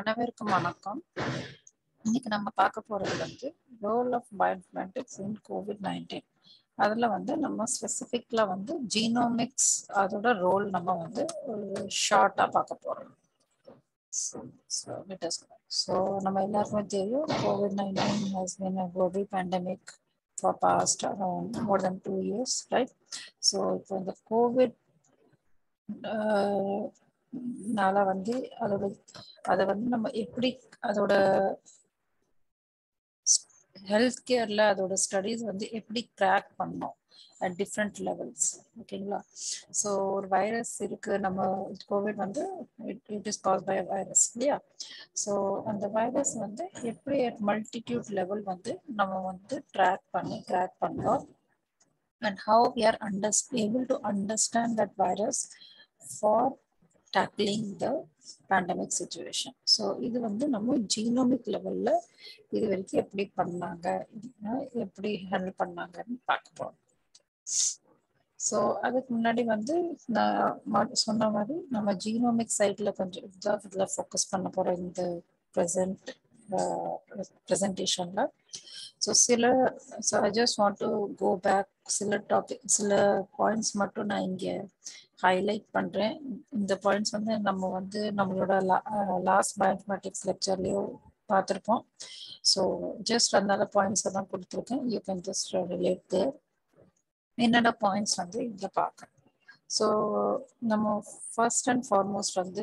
அனைவருக்கும் வணக்கம். இன்னைக்கு நம்ம பார்க்க போறது வந்து role of bioinformatics in COVID nineteen அதுல வந்து நம்ம ஸ்பெசிஃபிக்கில் வந்து ஜீனோமிக்ஸ் அதோட ரோல் நம்ம வந்து ஷார்ட்டா பார்க்க போறோம். ஸோ நம்ம எல்லாருக்குமே தெரியும் COVID nineteen has been a global pandemic for past around more than two years right so இப்போ இந்த கோவிட் னால வந்து அதோட அதை வந்து நம்ம எப்படி அதோட ஹெல்த் கேர்ல அதோட ஸ்டடீஸ் வந்து எப்படி க்ராக் பண்ணோம் அட் டிஃப்ரெண்ட் லெவல்ஸ் ஓகேங்களா ஸோ ஒரு வைரஸ் இருக்கு நம்ம கோவிட் வந்து it it is cause by virus இல்லையா? ஸோ அந்த வைரஸ் வந்து எப்படி அட் மல்டிடியூட் லெவல் வந்து நம்ம வந்து ட்ராக் பண்ணி ட்ராக் பண்ணோம்? And how we are under able to understand that virus for tackling the pandemic situation so இது வந்து நம்ம ஜீனோமிக் லெவலில் இது வரைக்கும் எப்படி பண்ணாங்க? எப்படி ஹேண்டில் பண்ணாங்கன்னு பார்க்க போகிறோம் ஸோ அதுக்கு முன்னாடி வந்து நான் சொன்ன மாதிரி நம்ம ஜீனோமிக் சைடில் கொஞ்சம் இதாக இதில் ஃபோக்கஸ் பண்ண போகிற இந்த ப்ரெசன்ட் Uh, ப்ரெசன்டேஷனில் ஸோ சில so I just want to go back சில டாபிக் சில பாயிண்ட்ஸ் மட்டும் நான் இங்கே ஹைலைட் பண்ணுறேன் இந்த பாயிண்ட்ஸ் வந்து நம்ம வந்து நம்மளோட லா லாஸ்ட் மேத்தமெட்டிக்ஸ் லெக்சர்லேயோ பார்த்துருப்போம். ஸோ ஜஸ்ட் அதனால பாயிண்ட்ஸ் எல்லாம் கொடுத்துருக்கேன். You can just relate there என்னென்ன பாயிண்ட்ஸ் வந்து இதில் பார்க்கணும் ஸோ நம்ம ஃபர்ஸ்ட் அண்ட் ஃபார்மோஸ்ட் வந்து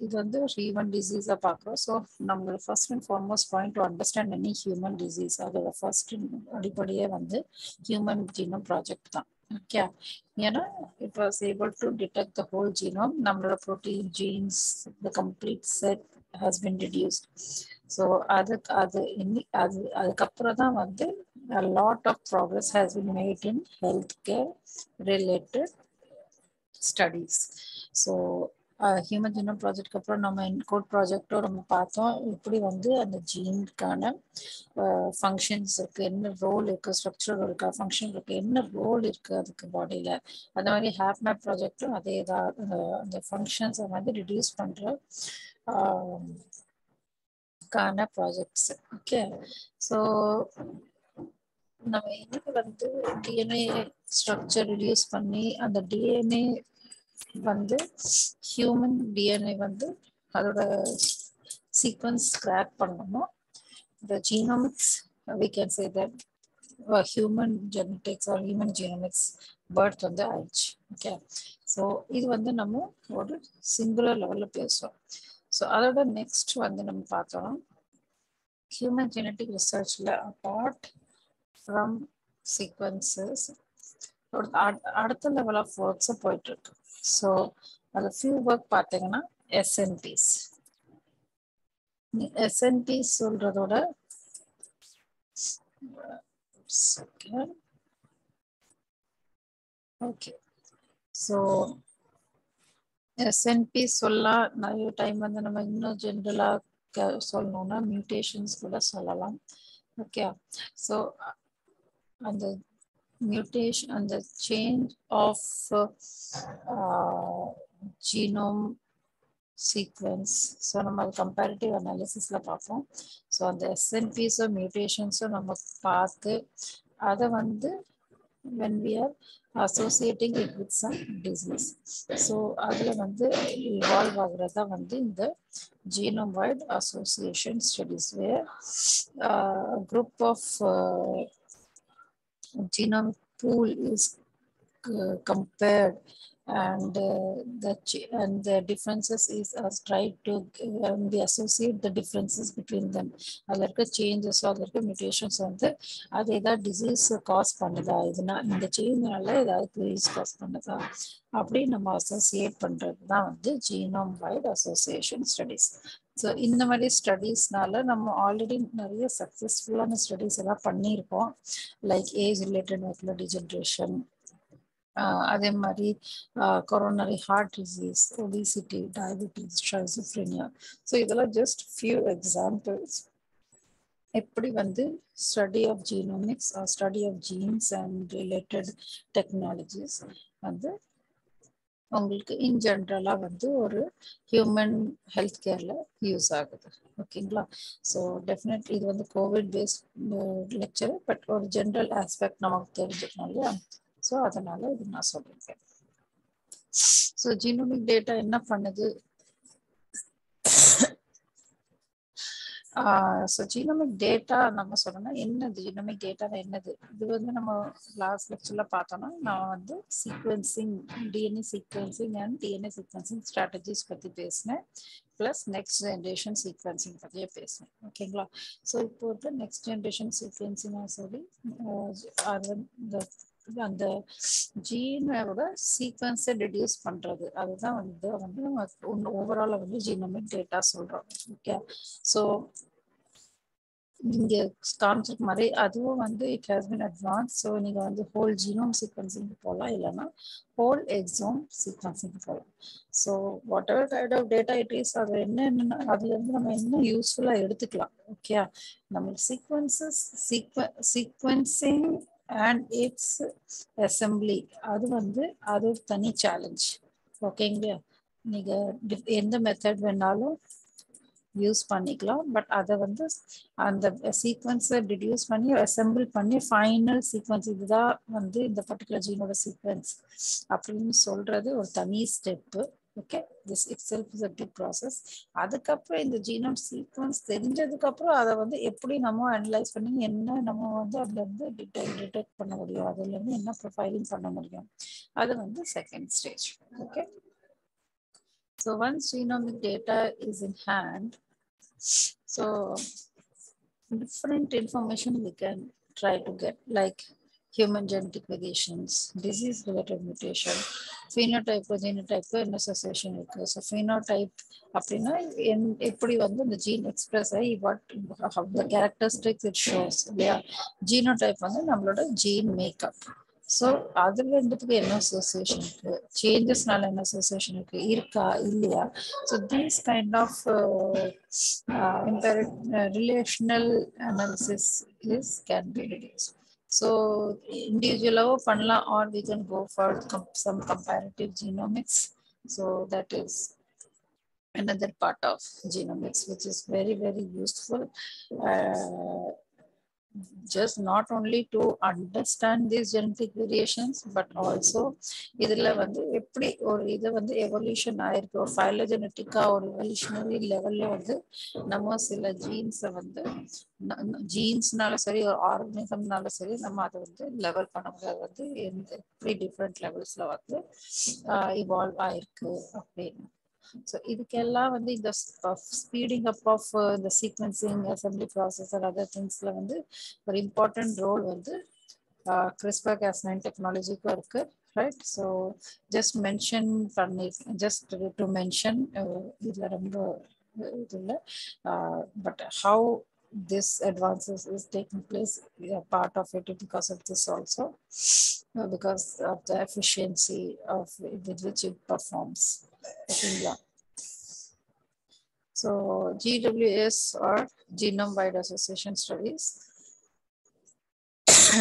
இது வந்து ஹியூமன் டிசீஸாக பார்க்குறோம் ஸோ நம்மளோட first and foremost point to understand any human disease அதோட ஃபர்ஸ்ட் அடிப்படையே வந்து ஹியூமன் ஜீனோம் ப்ராஜெக்ட் தான் ஓகே ஏன்னா it was able to detect the whole genome நம்மளோட protein jeans the complete set has been reduced so அதுக்கு அது இன்னி அது அதுக்கப்புறம் தான் வந்து lot of progress has been made in health care related studies so human genome ப்ராஜெக்ட்க்கு அப்புறம் நம்ம இன்கோட் ப்ராஜெக்டும் நம்ம பார்த்தோம். எப்படி வந்து அந்த ஜீனுக்கான ஃபங்க்ஷன்ஸ் இருக்கு என்ன ரோல் இருக்கு ஸ்ட்ரக்சர் இருக்கா ஃபங்க்ஷன் இருக்கு என்ன ரோல் இருக்கு அதுக்கு பாடியில அந்த மாதிரி ஹேப் மேப் ப்ராஜெக்டும் அதே தான் அந்த ஃபங்க்ஷன்ஸை வந்து ரிடியூஸ் பண்ற கான ப்ராஜெக்ட்ஸ் ஓகே ஸோ நம்ம இன்னைக்கு வந்து டிஎன்ஏ ஸ்ட்ரக்சர் ரிடியூஸ் பண்ணி அந்த டிஎன்ஏ வந்து ஹியூமன் டிஎன்ஏ வந்து அதோட சீக்வன்ஸ் கிராக் பண்ணணும். இந்த genomics we can say that human genetics or human genomics birth வந்து ஆயிடுச்சு. ஓகே ஸோ இது வந்து நம்ம ஒரு சிங்குலர் லெவலில் பேசுவோம் ஸோ அதோட நெக்ஸ்ட் வந்து நம்ம பார்த்தோம். ஹியூமன் ஜெனட்டிக் ரிசர்ச்சில் அபார்ட் ஃப்ரம் சீக்வன்சஸ் அடுத்த லெவல் ஆஃப் ஒர்க்ஸும் போயிட்டு இருக்கு ஸோ அதில் ஃபியூ ஒர்க் பார்த்தீங்கன்னா எஸ்என்பிஸ் எஸ்என்பிஸ் சொல்றதோட ஓகே ஸோ எஸ்என்பி சொல்லா நிறைய டைம் வந்து நம்ம இன்னும் ஜென்ரலாக சொல்லணும்னா மியூட்டேஷன்ஸ் கூட சொல்லலாம். ஓகே ஸோ அந்த mutation and the change of uh, uh, genome sequence. So நம்ம கம்பேரிட்டிவ் அனாலிசிஸில் பார்ப்போம் ஸோ அந்த எஸ்என்பிஸும் மியூட்டேஷன்ஸும் நம்ம பார்த்து அதை வந்து when we are associating it with some disease. So அதில் வந்து இவால்வ் ஆகுறதா வந்து இந்த genome wide association studies where uh, a group of uh, genome pool is uh, compared and uh, the and the differences is uh, tried to uh, we associate the differences between them. அதில் இருக்க changes அதில் இருக்க mutations வந்து அது ஏதாவது disease cause பண்ணுதா? இதுனா இந்த சேஞ்ச்னால ஏதாவது டிசீஸ் காஸ் பண்ணுதா? அப்படி நம்ம அசோசியேட் பண்ணுறது தான் வந்து genome wide association studies so இந்த மாதிரி ஸ்டடீஸ்னால நம்ம ஆல்ரெடி நிறைய சக்ஸஸ்ஃபுல்லான ஸ்டடீஸ் எல்லாம் பண்ணியிருக்கோம். Like age related macular degeneration அதே மாதிரி coronary heart disease obesity diabetes schizophrenia so இதெல்லாம் ஜஸ்ட் ஃபியூ எக்ஸாம்பிள்ஸ் எப்படி வந்து study of genomics study of genes and related technologies வந்து உங்களுக்கு இன் ஜென்ரலாக வந்து ஒரு ஹியூமன் ஹெல்த் கேரில் யூஸ் ஆகுது ஓகேங்களா ஸோ டெஃபினெட்லி இது வந்து கோவிட் பேஸ்ட் லெக்சர் பட் ஒரு ஜென்ரல் ஆஸ்பெக்ட் நமக்கு தெரிஞ்சுக்கணும் இல்லையா? ஸோ அதனால இது நான் சொல்லியிருக்கேன் ஸோ ஜீனோமிக் டேட்டா என்ன பண்ணுது? ஸோ ஜீனோமிக் டேட்டா நம்ம சொல்லணும்னா என்னது? ஜீனோமிக் டேட்டா என்னது? இது வந்து நம்ம லாஸ்ட் லெக்சர்ல பார்த்தோம்னா நான் வந்து sequencing DNA sequencing and DNA sequencing strategies பற்றி பேசினேன். ப்ளஸ் நெக்ஸ்ட் ஜென்ரேஷன் சீக்வன்சிங் பற்றியே பேசினேன். ஓகேங்களா ஸோ இப்போ வந்து நெக்ஸ்ட் ஜென்ரேஷன் சீக்வன்சிங்காக சொல்லி அது வந்து அந்த ஜீனோட சீக்வன்ஸை ரெடியூஸ் பண்ணுறது அதுதான் வந்து வந்து நம்ம ஒன்று ஓவராலாக வந்து ஜீனோமிக் டேட்டா சொல்கிறோம் ஓகே ஸோ இங்கே காமிச்சிருக்க மாதிரி அதுவும் வந்து it has been advance so நீங்கள் வந்து ஹோல் ஜீனோம் சீக்வன்சிங் போகலாம் இல்லைன்னா ஹோல் எக்ஸோம் சீக்வன்சிங் போகலாம் so whatever kind of data it is அது என்ன என்னென்ன அதுலேருந்து நம்ம என்ன யூஸ்ஃபுல்லாக எடுத்துக்கலாம். ஓகே நம்மளுக்கு சீக்வன்சஸ் சீக்வ சீக்வன்சிங் அண்ட் இட்ஸ் அசம்பிளி அது வந்து அது ஒரு தனி சேலஞ்ச் ஓகேங்களா நீங்கள் எந்த மெத்தட் வேணாலும் யூஸ் பண்ணிக்கலாம். பட் அதை வந்து அந்த சீக்வன்ஸை டிடியூஸ் பண்ணி அசம்பிள் பண்ணி ஃபைனல் சீக்வன்ஸ் இதுதான் வந்து இந்த பர்டிகுலர் ஜீனோட சீக்வன்ஸ் அப்படின்னு சொல்றது ஒரு தனி step okay this itself is a big process அதுக்கப்புறம் இந்த ஜீனோம் சீக்வன்ஸ் தெரிஞ்சதுக்கப்புறம் அதை வந்து எப்படி நம்ம அனலைஸ் பண்ணி என்ன நம்ம வந்து அதுலேருந்து டிடெக்ட் டிடெக்ட் பண்ண முடியும்? அதுலேருந்து என்ன ப்ரொஃபைலிங் பண்ண முடியும்? அது வந்து second stage okay so once genomic data is in hand so different information we can try to get like human genetic variations, disease related mutation, phenotype genotype என்ன அசோசியேஷன் இருக்கு ஸோ phenotype அப்படின்னா என் எப்படி வந்து இந்த ஜீன் எக்ஸ்பிரஸ் ஆகி what the characteristics it shows இல்லையா genotype வந்து நம்மளோட ஜீன் மேக்கப் ஸோ அதுல இருந்துக்கு என்ன அசோசியேஷன் இருக்கு சேஞ்சஸ்னால என்ன அசோசியேஷன் இருக்கு இருக்கா இல்லையா so these kind of relational analysis is can be reduce so இண்டிவிஜுவலாகவும் பண்ணலாம் R we can go for some comparative genomics so that is another part of genomics which is very very useful uh, Just not only to understand these genetic variations but also இதில் வந்து எப்படி ஒரு இது வந்து evolution ஆயிருக்கு ஒரு ஃபைலோஜெனட்டிக்கா ஒரு evolutionary லெவல்ல வந்து நம்ம சில ஜீன்ஸை வந்து ஜீன்ஸ்னால சரி ஒரு ஆர்கனிசம்னால சரி நம்ம அதை வந்து லெவல் பண்ண முடியாது வந்து எந்த எப்படி டிஃப்ரெண்ட் லெவல்ஸில் வந்து இவால்வ் ஆயிருக்கு அப்படின்னு. ஸோ இதுக்கெல்லாம் வந்து இந்த ஸ்பீடிங் அப் ஆஃப் இந்த sequencing assembly process and other திங்ஸில் வந்து ஒரு இம்பார்ட்டன்ட் ரோல் வந்து கிறிஸ்பர் கேஸ் நைன் டெக்னாலஜிக்கும் இருக்கு ரைட் ஸோ ஜஸ்ட் மென்ஷன் பண்ணி ஜஸ்ட் டு மென்ஷன் இதில் ரொம்ப இது இல்லை but how this advances is taking place a part of it because of this also uh, because of the efficiency of with which it performs சரிங்களா so GWAS are genome wide association studies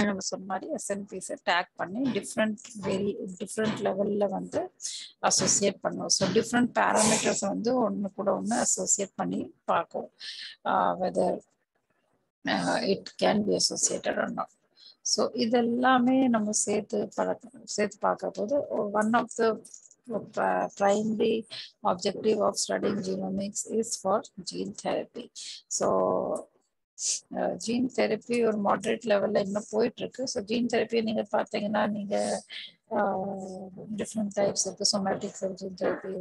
நம்ம சொன்ன மாதிரி எஸ்என்பிஸை tag பண்ணி different very different லெவலில் வந்து associate பண்ணுவோம். So different பேராமீட்டர்ஸை வந்து ஒன்று கூட ஒன்று அசோசியேட் பண்ணி பார்க்கும் whether it can be associated or not so இதெல்லாமே நம்ம சேர்த்து பழக்க சேர்த்து பார்க்க போது one of the primary objective of studying genomics is for gene therapy. So uh, gene therapy ஒரு மாடரேட் லெவலில் இன்னும் போயிட்டு இருக்கு ஸோ ஜீன் தெரப்பி நீங்கள் பார்த்தீங்கன்னா நீங்கள் டிஃப்ரெண்ட் டைப்ஸ் இருக்கு somatic cell gene therapy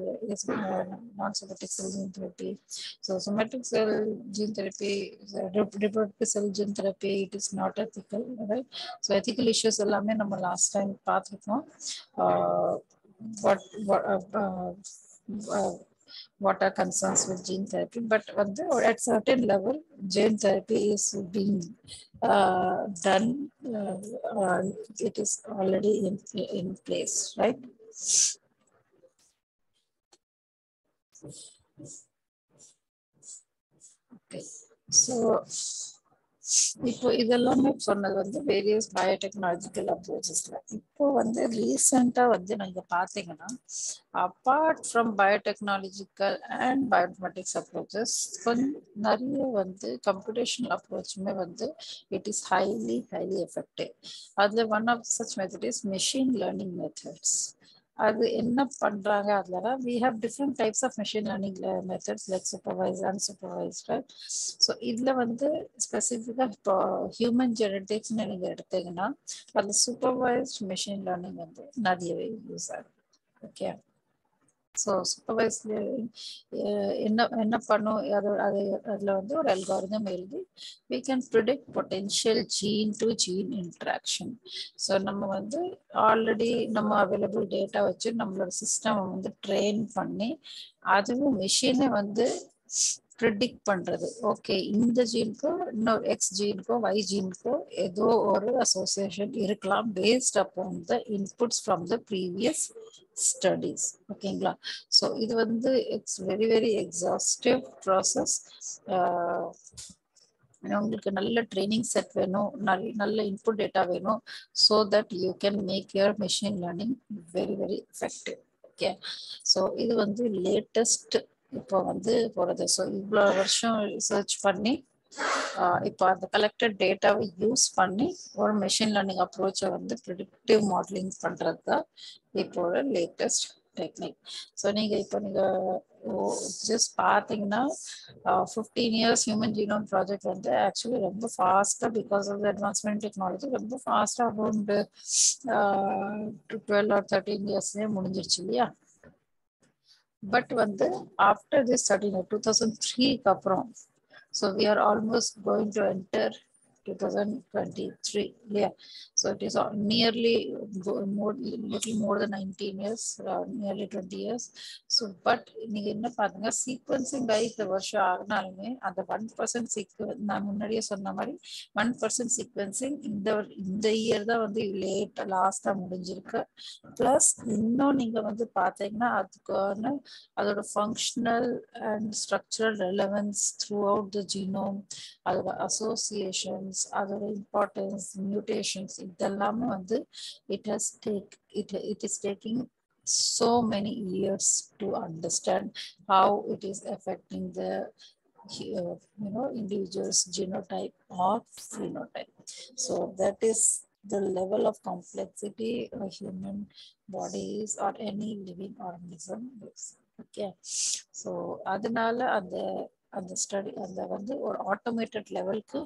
non somatic cell gene therapy so somatic cell gene therapy reproductive cell gene therapy it is not ethical right so ethical issues எல்லாமே நம்ம last time பார்த்துருக்கோம். Uh, what what uh, uh, what are concerns with gene therapy but at certain level gene therapy is being uh, done it is already in, in place right? Okay. So இப்போ இதெல்லாமே சொன்னது வந்து various biotechnological அப்ரோச்சஸ்ல இப்போ வந்து ரீசெண்டா வந்து நீங்க பாத்தீங்கன்னா apart from biotechnological and biometrics approaches கொஞ்சம் நிறைய வந்து கம்ப்யூட்டேஷனல் அப்ரோச்சுமே வந்து it is highly highly effective அதுல one of such method is machine learning methods அது என்ன பண்றாங்க? அதுல we have different types of machine learning methods like supervise unsupervised so இதுல வந்து ஸ்பெசிஃபிக்காக இப்போ ஹியூமன் ஜெனடிக்ஸ்னு நீங்க எடுத்தீங்கன்னா அந்த சூப்பர்வைஸ்ட் மெஷின் லேர்னிங் வந்து நிறையவே யூஸ் ஆகும். ஓகே ஸோ சூப்பர்வைஸ் என்ன என்ன பண்ணும்? அது அது அதில் வந்து ஒரு அல்காரிதம் எழுதி we can predict potential gene to gene interaction so நம்ம வந்து ஆல்ரெடி நம்ம அவைலபிள் டேட்டா வச்சு நம்மளோட சிஸ்டம் வந்து ட்ரெயின் பண்ணி அதுவும் மிஷினை வந்து ப்ரிடிக்ட் பண்றது. ஓகே இந்த ஜீனுக்கோ இன்னொரு எக்ஸ் ஜீனுக்கோ ஒய் ஜீனுக்கோ ஏதோ ஒரு அசோசியேஷன் இருக்கலாம் based upon the inputs from the previous studies ஓகேங்களா ஸோ இது வந்து it's very very exhaustive process உங்களுக்கு நல்ல ட்ரைனிங் செட் வேணும் நல்ல நல்ல இன்புட் டேட்டா வேணும் so that you can make your machine learning very very effective okay so இது வந்து லேட்டஸ்ட் இப்போ வந்து போகிறது ஸோ இவ்வளோ வருஷம் ரிசர்ச் பண்ணி இப்போ அந்த கலெக்டட் டேட்டாவை யூஸ் பண்ணி ஒரு மெஷின் லேர்னிங் அப்ரோச்சை வந்து ப்ரிடிக்டிவ் மாடலிங் பண்ணுறது தான் ஒரு லேட்டஸ்ட் டெக்னிக் ஸோ நீங்கள் இப்போ நீங்கள் ஜஸ்ட் பார்த்தீங்கன்னா fifteen years human genome project வந்து ஆக்சுவலி ரொம்ப ஃபாஸ்ட்டாக பிகாஸ் ஆஃப் அட்வான்ஸ்மெண்ட் டெக்னாலஜி ரொம்ப ஃபாஸ்ட்டாக அரௌண்ட் டுவெல் ஆர் தேர்ட்டீன் இயர்ஸ்லேயே முடிஞ்சிருச்சு இல்லையா? பட் வந்து after this thirteen two thousand த்ரீக்கு அப்புறம் So we are almost going to enter 2023 yeah. So it is nearly more little more than 19 years uh, nearly 20 years. So but நீங்க என்ன பாருங்க sequencing by இந்த வருஷம் ஆகினாலுமே அந்த ஒன் பர்சன்ட் சீக்வன் நான் முன்னாடியே சொன்ன மாதிரி ஒன் பர்சன்ட் சீக்வன்சிங் இந்த இந்த இயர் தான் வந்து லேட் லாஸ்டா முடிஞ்சிருக்கு. பிளஸ் இன்னும் நீங்க வந்து பார்த்தீங்கன்னா அதுக்கான அதோட functional and structural relevance throughout the genome அதோட associations அதோட இம்பார்ட்டன்ஸ் மியூட்டேஷன்ஸ் இதெல்லாமே வந்து it has take it it is taking so many years to understand how it is affecting the uh, you know individual's genotype or phenotype so that is the level of complexity a human bodies or any living organism is okay so அதனால அந்த அந்த study அந்த வந்து ஒரு automated லெவலுக்கு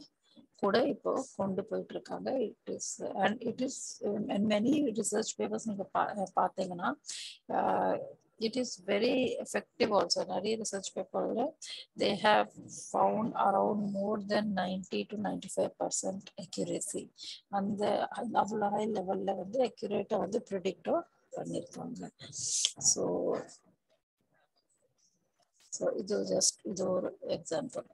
கூட இப்போ கொண்டு போயிட்டு இருக்காங்க it is and it is many research papers நீங்க பார்த்தீங்கன்னா it is very effective also நிறைய ரிசர்ச் பேப்பர்ல they have found around more than ninety to ninety five percent accuracy அந்த அவ்வளோ ஹை லெவல்ல வந்து அக்யூரேட்டாக வந்து ப்ரிடிக்டோ பண்ணியிருக்காங்க ஸோ ஸோ இது ஜஸ்ட் இது ஒரு எக்ஸாம்பிள்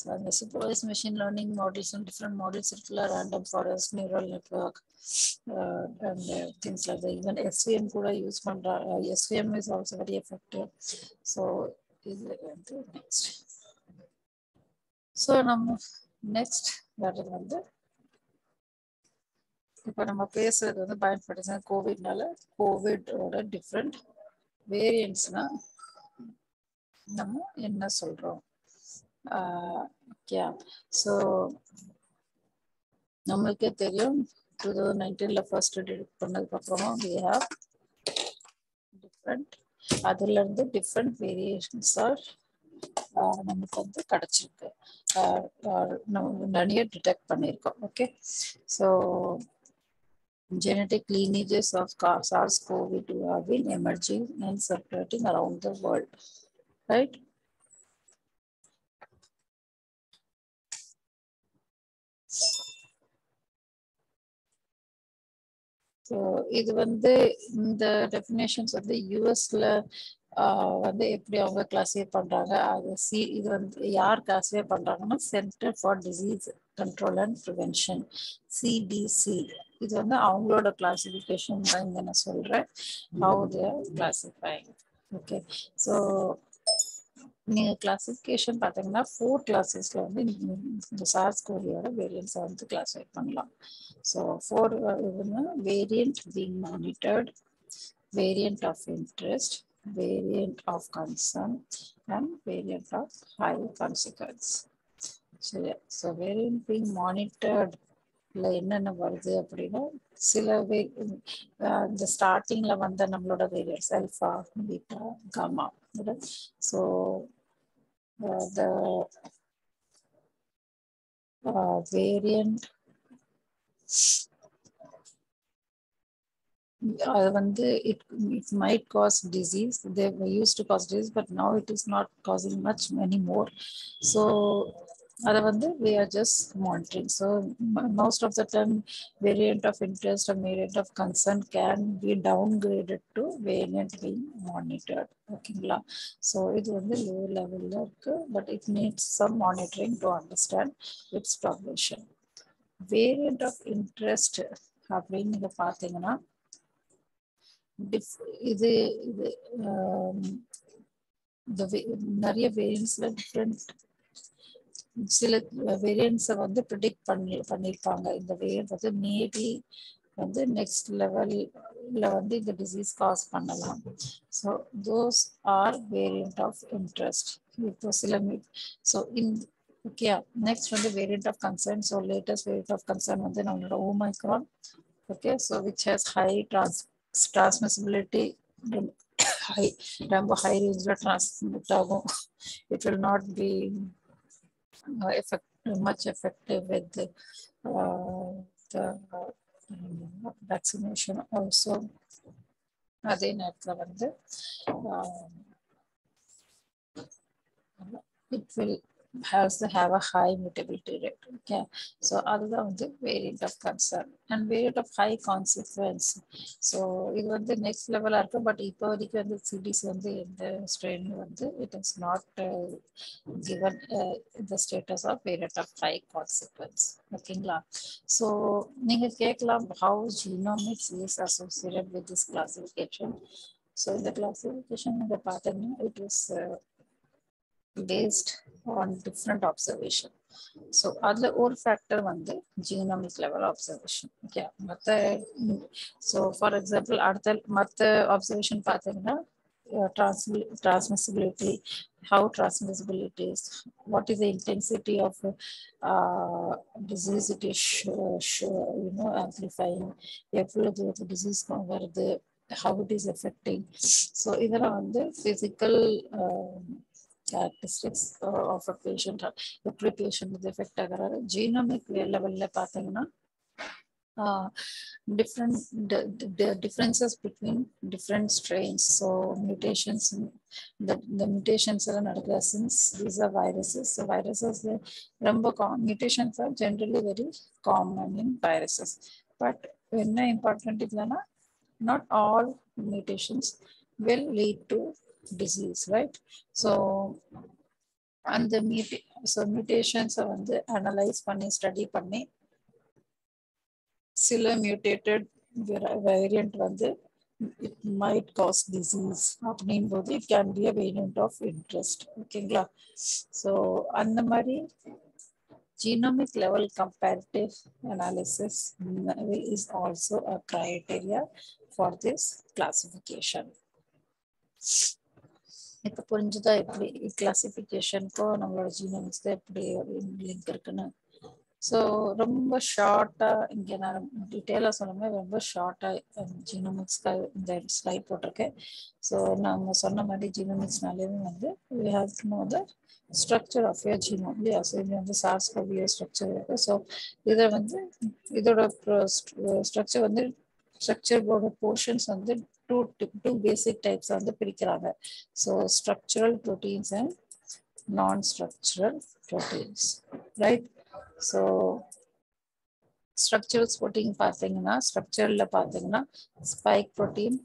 ஸோ அந்த supervise machine learning models different models இருக்குல்ல random forest neural network and things like even SVM கூட யூஸ் பண்ணுறாங்க SVM is also very effective so இது வந்து நெக்ஸ்ட் ஸோ நம்ம நெக்ஸ்ட் வர்றது வந்து இப்போ நம்ம பேசுறது வந்து பயன்படுத்த கோவிட்னால கோவிடோட டிஃப்ரெண்ட் வேரியன்ட்ஸ்னால் நம்ம என்ன சொல்றோம்? ஓகே ஸோ நம்மளுக்கே தெரியும் டூ தௌசண்ட் நைன்டீன்ல ஃபர்ஸ்ட் டிடெக்ட் பண்ணதுக்கு அப்புறமா வி ஹாவ் டிஃப்ரெண்ட் அதுல இருந்து டிஃப்ரெண்ட் வேரியேஷன்ஸ் ஆர் நமக்கு வந்து கிடைச்சிருக்கு. நம்ம நிறைய டிடெக்ட் பண்ணியிருக்கோம் okay so genetic lineages of SARS-CoV-2 have been emerging and circulating around the world. Right? So இது வந்து இந்த டெஃபினேஷன்ஸ் வந்து யூஎஸ்ல வந்து எப்படி அவங்க கிளாஸிஃபை பண்றாங்க? அது சி இது வந்து யார் கிளாஸிஃபை பண்றாங்கன்னா centre for disease control and prevention CDC இது வந்து அவங்களோட கிளாசிஃபிகேஷன் தான் இங்க நான் சொல்றேன். How they're classifying okay so நீங்கள் கிளாசிஃபிகேஷன் பார்த்தீங்கன்னா ஃபோர் கிளாஸஸில் வந்து இந்த சார்ஸ் கோவியோட வேரியன்ஸை வந்து கிளாஸிஃபை பண்ணலாம். ஸோ ஃபோர் இதுன்னா variant being monitored variant of interest variant of concern and variant of high consequence சரியா? ஸோ வேரியண்ட் பீங் மானிட்டர்ட் இல்லை என்னென்ன வருது அப்படின்னா சில வே இந்த ஸ்டார்டிங்கில் வந்த நம்மளோட variants alpha beta gamma so the uh, variant அது வந்து it it might cause disease they were used to cause disease but now it is not causing much anymore so அதை வந்து we are just monitoring so most of the time variant of interest or variant of concern can be downgraded to variant being monitored ஓகேங்களா so இது வந்து low லெவலில் இருக்கு but it needs some monitoring to understand it's ப்ராப்ளேஷன் variant of interest அப்படின்னு நீங்கள் பார்த்தீங்கன்னா டிஃப் இது இது இந்த நிறைய வேரியன்ஸில் டிஃப்ரெண்ட் சில வேரியன்ஸை வந்து ப்ரிடிக்ட் பண்ணி பண்ணியிருப்பாங்க இந்த வேரியன்ட் வந்து மேபி வந்து நெக்ஸ்ட் லெவலில் வந்து இந்த டிசீஸ் காஸ் பண்ணலாம் so those are variant of interest இப்போ சில ஸோ இந்த ஓகே நெக்ஸ்ட் வந்து variant of concern so latest variant of concern வந்து நம்மளோட Omicron okay so which has high trans transmissibility high ரொம்ப ஹை ரேஞ்சில் ட்ரான்ஸ்மிட் ஆகும் it will not B effect, much effective with the, uh, the uh, vaccination also. அதே நேரத்தில் வந்து it will has to have a high mutability rate. Okay, so அதுதான் வந்து variant of concern and variant of high consequence. So இது வந்து next level இருக்கு but இப்போ வரைக்கும் வந்து சிடிஸ் வந்து எந்த ஸ்ட்ரெயின் வந்து it is not given uh, the status of variant of high consequence. ஓகேங்களா ஸோ நீங்க கேட்கலாம் how genomics is associated with this classification. So இந்த classification நீங்க பார்த்தீங்கன்னா it is uh, based on different observation. So அதில் ஒரு factor வந்து genomic level observation okay மற்ற ஸோ ஃபார் எக்ஸாம்பிள் அடுத்த மற்ற அப்சர்வேஷன் பார்த்தீங்கன்னா transmi transmissibility how transmissibility is what is the intensity of disease it is you know amplifying எவ்வளவு disease வருது how it is effecting so இதெல்லாம் வந்து physical uh, characteristics of a patient எப்படி patient இது effect ஆகிறாரு genomic லெவல்ல பார்த்தீங்கன்னா different the, the differences between different strains so mutations the, the mutations are நடக்குது since these are viruses so viruses ரொம்ப mutations are generally very common in viruses but என்ன important இல்லைன்னா not all mutations will lead to disease right so அந்த மியூட்டே so மியூட்டேஷன்ஸை வந்து analyse பண்ணி study பண்ணி சில mutated variant வந்து இட் மைட் காஸ் டிசீஸ் அப்படின் போது it can be a variant of interest ஓகேங்களா ஸோ அந்த மாதிரி genomic level comparative analysis is also a criteria for this classification. இப்போ புரிஞ்சுதா எப்படி கிளாசிஃபிகேஷனுக்கும் நம்மளோட ஜீனோமிக்ஸ் எப்படி லிங்க் இருக்குன்னு. ஸோ ரொம்ப ஷார்ட்டாக இங்கே நான் டீட்டெயிலாக சொன்னமே ரொம்ப ஷார்ட்டாக ஜீனோமிக்ஸ்க்காக இந்த ஸ்லைட் போட்டிருக்கேன். ஸோ நாங்கள் சொன்ன மாதிரி ஜீனோமிக்ஸ்னாலேயும் வந்து we have to know the structure of your genome இல்லையா? ஸோ இது வந்து சார்ஸ் கோவியர் ஸ்ட்ரக்சர் இருக்குது ஸோ இதை வந்து இதோட ஸ்ட்ரக்சர் வந்து ஸ்ட்ரக்சரோட போர்ஷன்ஸ் வந்து டூ டூ பேசிக் டைப்ஸ் வந்து பிரிக்கிறாங்க. So structural proteins and non structural proteins right so structurals protein பார்த்தீங்கன்னா ஸ்ட்ரக்சரில் பார்த்தீங்கன்னா spike protein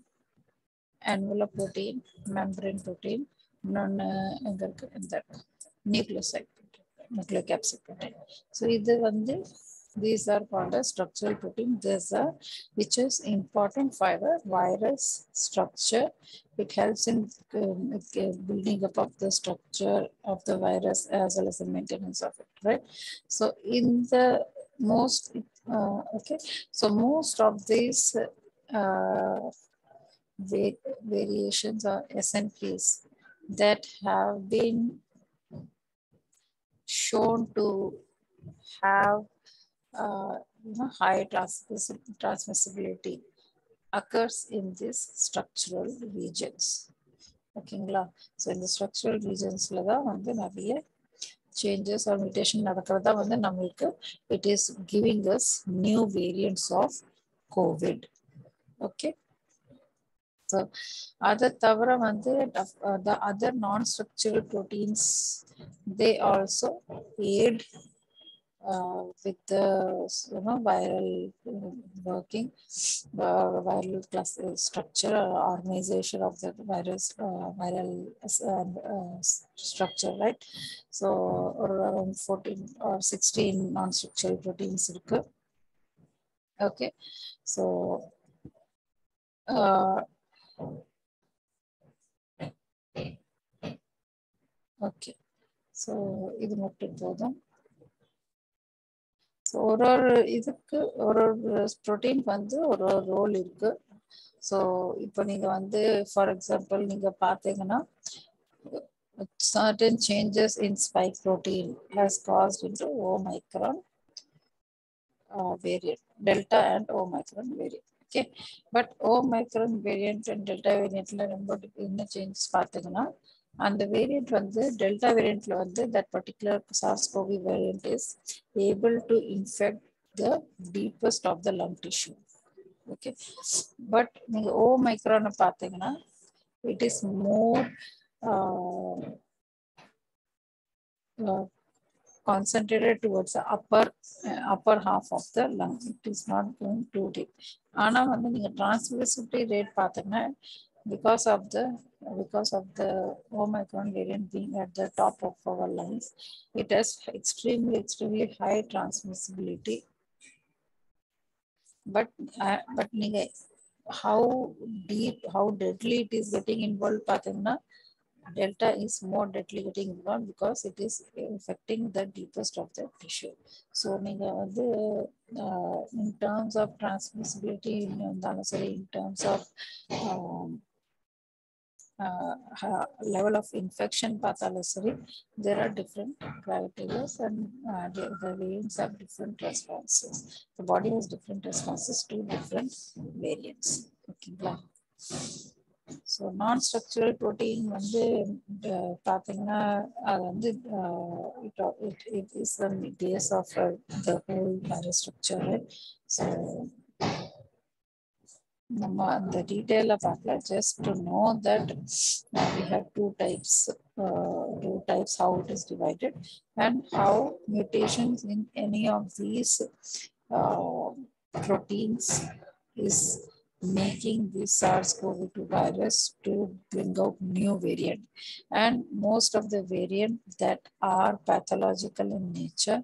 அன்வல protein membrane protein இன்னொன்று எங்கே இருக்குது இந்த nucleoside protein nucleocapsid protein so இது வந்து these are called as structural protein. These are which is important for the virus structure. It helps in um, building up of the structure of the virus as well as the maintenance of it right? So in the most uh, okay. So most of these uh, va- variations or SNPs that have been shown to have uh, you know, high transmiss- transmissibility occurs in these structural regions. ஓகேங்களா so இந்த structural ரீஜன்ஸில் தான் வந்து நிறைய changes R mutation நடக்கிறதா வந்து நம்மளுக்கு it is giving us new variants of Covid okay so அதை தவிர வந்து த அதர் நான் structural proteins they also add uh, with the you know viral uh, working uh, viral class uh, structure or organization of the virus uh, viral structure right? So around 14 or 16 non-structural proteins okay so okay so ಇದು ಮುಟ್ಟಿರ್ಬೋದು so ஒரு ஒரு இதுக்கு ஒரு ஒரு ப்ரோட்டீனுக்கு வந்து ஒரு ஒரு role இருக்கு ஸோ இப்போ நீங்கள் வந்து ஃபார் எக்ஸாம்பிள் நீங்கள் பார்த்தீங்கன்னா certain certain changes in spike protein has caused Omicron uh, Delta and and Omicron variant. Okay but Omicron variant and Delta வேரியன்ட்ல ரொம்ப என்ன சேஞ்சஸ் பார்த்தீங்கன்னா And the variant of the delta variant of the, that particular SARS-CoV variant is able to infect the deepest of the lung tissue. Okay. But நீங்க ஓ மைக்ரான பார்த்தீங்கன்னா it is more uh, uh, concentrated towards the upper uh, upper half of the lung. It is not going too deep. ஆனால் வந்து நீங்கள் transmissibility rate பார்த்தீங்கன்னா because of the because of the Omicron variant being at the top of our lungs, it has extremely, extremely high transmissibility. But, uh, but how deep, how deadly it is getting involved, Patagna, delta is more deadly getting involved because it is affecting the deepest of the tissue. So, uh, in terms of transmissibility, in terms of um, uh, uh, level of infection pathology, there are different criteria and uh, the, the variants have different responses. The body has different responses to different variants. Okay, so நான் structural protein வந்து பார்த்தீங்கன்னா அது வந்து it it is the base of the whole virus structure so the detail of applet just to know that we have two types uh, two types how it is divided and how mutations in any of these uh, proteins is making this SARS-CoV-2 virus to bring out new variant. And most of the variant that are pathological in nature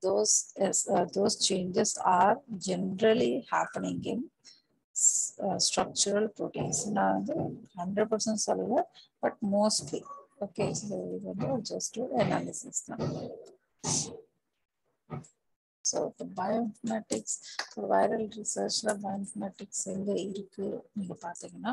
those uh, those changes are generally happening in structural proteins நான் வந்து hundred percent சொல்லல but mostly okay so இது வந்து just ஒரு analysis தான். So இப்போ bioinformatics viral ரிசர்ச்சில் bioinformatics எங்கே இருக்குது நீங்கள் பார்த்தீங்கன்னா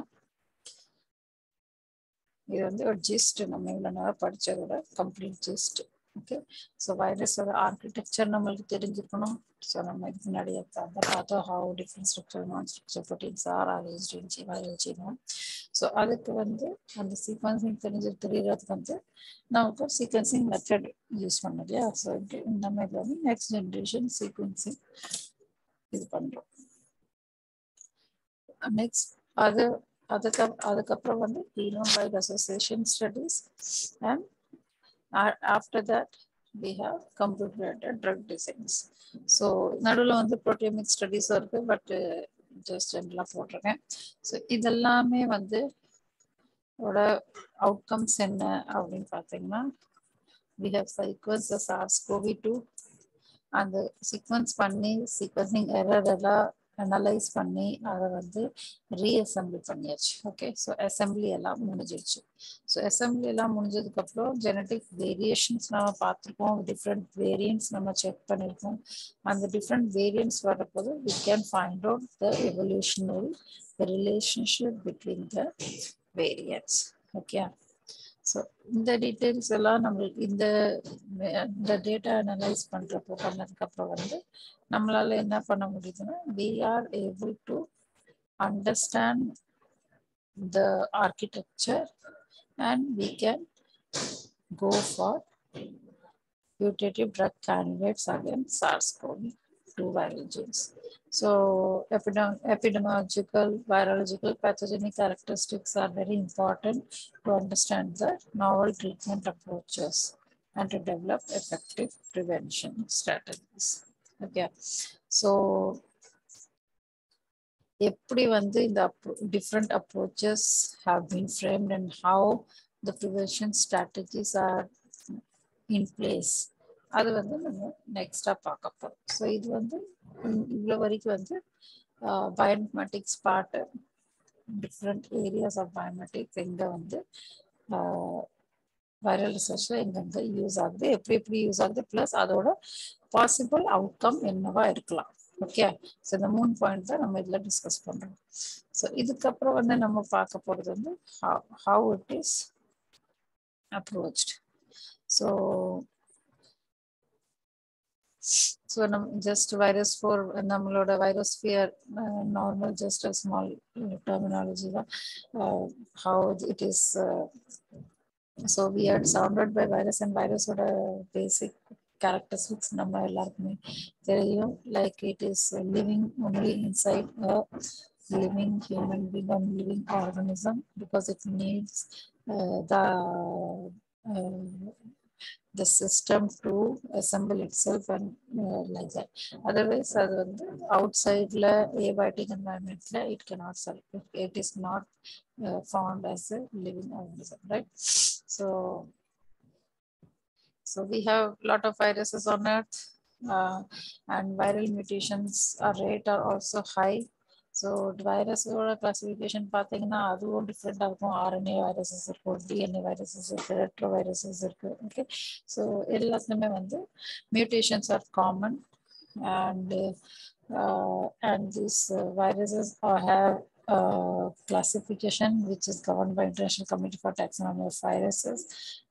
இது வந்து ஒரு ஜிஸ்ட் நம்ம இவ்வளோ நேரம் படித்ததோட கம்ப்ளீட் ஜிஸ்ட் ஓகே. ஸோ வைரஸோட ஆர்கிடெக்சர் நம்மளுக்கு தெரிஞ்சுக்கணும் ஸோ நம்ம இதுக்கு முன்னாடி அதை பார்த்தோம் how different structure non structure proteins are arrange in viral so அதுக்கு வந்து அந்த சீக்வன்சிங் தெரிஞ்சு தெரியறதுக்கு வந்து நமக்கு சீக்வன்சிங் மெத்தட் யூஸ் பண்ணோம் இல்லையா? ஸோ நம்ம இதில் வந்து நெக்ஸ்ட் ஜென்ரேஷன் சீக்வன்சிங் இது பண்ணுறோம் நெக்ஸ்ட் அது அதுக்கு அதுக்கப்புறம் வந்து genome wide association studies and after that we have computer drug designs so நடுவில் வந்து ப்ரோட்டியோமிக் ஸ்டடீஸும் இருக்குது பட்டு ஜஸ்ட் ஜென்ரலாக போட்டிருக்கேன். ஸோ இதெல்லாமே வந்து ஓட அவுட்கம்ஸ் என்ன அப்படின்னு பார்த்தீங்கன்னா we have sequences are CoV two அந்த சீக்வன்ஸ் பண்ணி சீக்வன்சிங் எரர் எல்லாம் அனலைஸ் பண்ணி அதை வந்து ரீஅசம்பிள் பண்ணியாச்சு. ஓகே ஸோ அசம்பிளி எல்லாம் முடிஞ்சிருச்சு. ஸோ அசம்பிளி எல்லாம் முடிஞ்சதுக்கப்புறம் ஜெனட்டிக் வேரியேஷன்ஸ் நம்ம பார்த்துருக்கோம் டிஃப்ரெண்ட் வேரியன்ட்ஸ் நம்ம செக் பண்ணியிருக்கோம் அந்த டிஃப்ரெண்ட் வேரியன்ட்ஸ் வரப்போது we can find out the evolutionary relationship between the variants okay so இந்த டீட்டெயில்ஸ் எல்லாம் நம்மளுக்கு இந்த இந்த டேட்டா அனலைஸ் பண்ணுறப்போ பண்ணதுக்கப்புறம் வந்து நம்மளால என்ன பண்ண முடியுதுன்னா we are able to understand the architecture and we can go for putative drug candidates against SARS-CoV-2 viral genes. So epidem epidemiological, virological, pathogenic characteristics are very important to understand the novel treatment approaches and to develop effective prevention strategies. Okay, so எப்படி வந்து இந்த different approaches have been framed and how the prevention strategies are in place அது வந்து நம்ம நெக்ஸ்டா பார்க்க போறோம். So இது வந்து இவ்வளோ வரைக்கும் வந்து biometrics part different areas of biometrics எங்கே வந்து வைரல் ரிசர்ச்சில் எங்கெங்கே யூஸ் ஆகுது எப்படி எப்படி யூஸ் ஆகுது ப்ளஸ் அதோட பாசிபிள் அவுட்கம் என்னவா இருக்கலாம். ஓகே ஸோ இந்த மூணு பாயிண்ட் தான் நம்ம இதில் டிஸ்கஸ் பண்ணுறோம் ஸோ இதுக்கப்புறம் வந்து நம்ம பார்க்க போகிறது வந்து how it is approached so so நம் ஜஸ்ட் வைரஸ் ஃபோர் நம்மளோட virus fear normal just a small terminology தான் how it is so we are sounded by virus and வைரஸோட basic characteristics நம்ம எல்லாருக்குமே தெரியும் like it is living only inside a living human being and living organism because it needs uh, the uh, the system to assemble itself and uh, like that. Otherwise, அது வந்து outsideல abiotic environmentல it cannot survive. It is not uh, found as a living organism, right? So, so we have a lot of viruses on Earth, uh, and viral mutations are rate are also high. So வைரஸோட classification பார்த்தீங்கன்னா அதுவும் டிஃப்ரெண்டாக இருக்கும் RNA viruses இருக்கும் DNA viruses இருக்கு retro viruses இருக்கு okay so எல்லாத்துலேயுமே வந்து mutations R common and and this viruses have uh, classification which is governed by International Committee for Taxonomy of Viruses,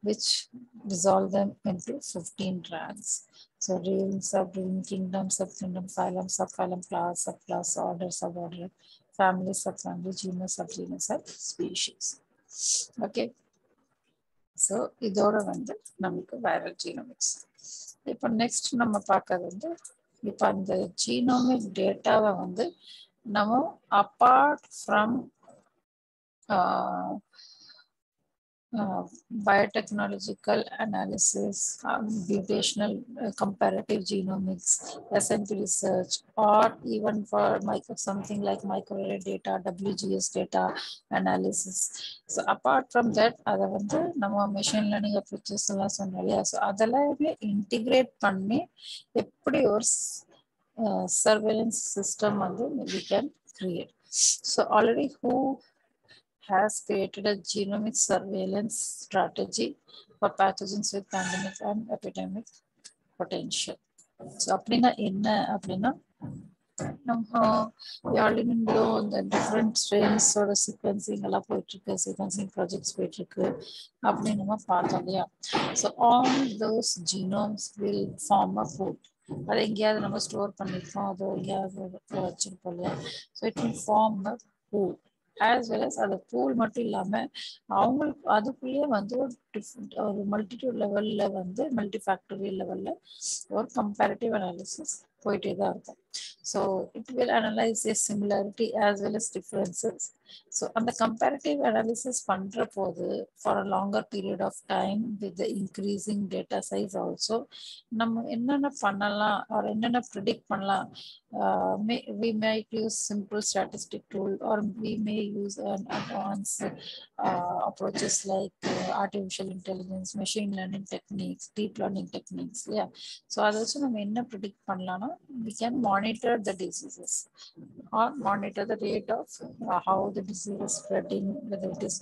which dissolve them into 15 ranks. So realm, subrealm, kingdom, subkingdom, phylum, subphylum, class, subclass, order, suborder, family, subfamily, genus, subgenus, species. Okay. So இதோட வந்து நமக்கு viral genomics இப்போ next நம்ம பார்க்கறது வந்து இப்போ அந்த genomic டேட்டாவை வந்து நம்ம apart from biotechnological analysis, um, computational uh, comparative genomics, SNP research, or even for micro, something like microarray data, WGS data analysis. So apart from that, அதை வந்து நம்ம மெஷின் லேர்னிங் அப்ரோச்சஸ் எல்லாம் சொன்னோம் இல்லையா ஸோ அதெல்லாமே இன்டிகிரேட் பண்ணி எப்படி ஒரு சர்வேலன்ஸ் சிஸ்டம் வந்து we can create. So already who has created a genomic surveillance strategy for pathogens with pandemic and epidemic potential. So அப்படின்னா என்ன அப்படின்னா நம்ம யாழினிலோ இந்த டிஃப்ரெண்ட் ஸ்ட்ரெயின்ஸோட சீக்வன்சிங் எல்லாம் போயிட்டு இருக்கு சீக்வன்சிங் ப்ராஜெக்ட்ஸ் போயிட்டு இருக்கு அப்படின்னு நம்ம பார்த்தோம் இல்லையா so all those genomes will form a foot அதை எங்கேயாவது நம்ம ஸ்டோர் பண்ணிருக்கோம் அது எங்கேயாவது வச்சிருப்போம் இல்லையா so it will form a pool as well as அந்த பூல் மட்டும் இல்லாமல் அவங்களுக்கு அதுக்குள்ளேயே வந்து ஒரு டிஃப்ரெண்ட் ஒரு மல்டிடியூட் லெவலில் வந்து மல்டி ஃபேக்டரியல் லெவலில் ஒரு கம்பேரிட்டிவ் அனாலிசிஸ் போயிட்டே தான் இருக்கும். So it will analyse A similarity as well as differences so அந்த கம்பேரிட்டிவ் அனாலிசிஸ் பண்ணுற போது for a longer period of time with increasing data size also நம்ம என்னென்ன பண்ணலாம் ஆர் என்னென்ன ப்ரிடிக்ட் பண்ணலாம் மே we might use simple statistic tool R we may use and advance approaches like artificial intelligence machine learning techniques deep learning techniques இல்லையா so அதை வச்சு நம்ம என்ன ப்ரிடிக்ட் பண்ணலாம்னா we can monitor the diseases or monitor the rate of uh, how the disease is spreading, whether it is,